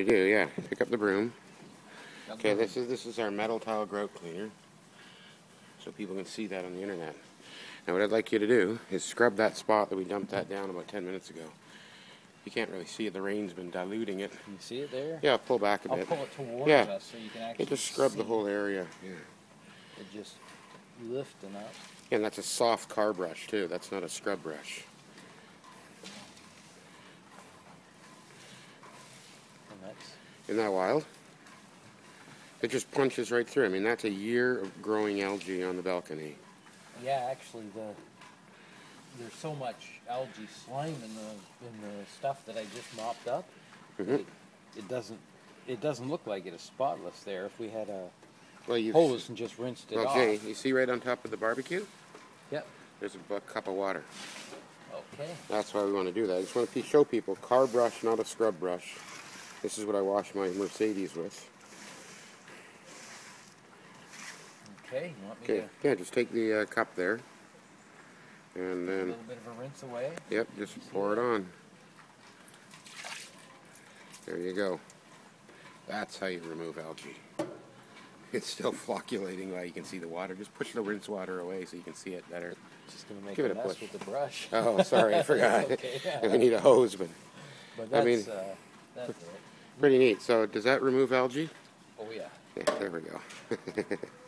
You do, yeah. Pick up the broom. Okay, this is this is our metal tile grout cleaner, so people can see that on the internet. Now, what I'd like you to do is scrub that spot that we dumped that down about 10 minutes ago. You can't really see it; the rain's been diluting it. Can you see it there? Yeah, pull back a I'll bit. pull it towards Yeah. us so you can actually It just scrub the whole area. Yeah. it just lifting up. And that's a soft car brush too. That's not a scrub brush. And that's Isn't that wild? It just punches right through. I mean, that's a year of growing algae on the balcony. yeah, actually the there's so much algae slime in the in the stuff that I just mopped up. Mhm. It, it doesn't it doesn't look like it is spotless there. If we had a Well, you hose and just rinsed it well, off. Jay, you see right on top of the barbecue? Yep. There's a bu- cup of water. Okay. That's why we want to do that. I just want to show people car brush, not a scrub brush. This is what I wash my Mercedes with. Okay. You want me Okay, to yeah, just take the uh, cup there, and then... a little bit of a rinse away? yep, just pour it on. There you go. That's how you remove algae. It's still flocculating while you can see the water. Just push the rinse water away so you can see it better. Just gonna make Give a it a mess push. with the brush. Oh, sorry, I forgot. okay, yeah. we need a hose, but But I mean- uh. Pretty neat. So, does that remove algae? Oh yeah. Yeah, there we go.